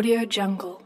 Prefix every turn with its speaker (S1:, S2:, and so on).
S1: Audio Jungle.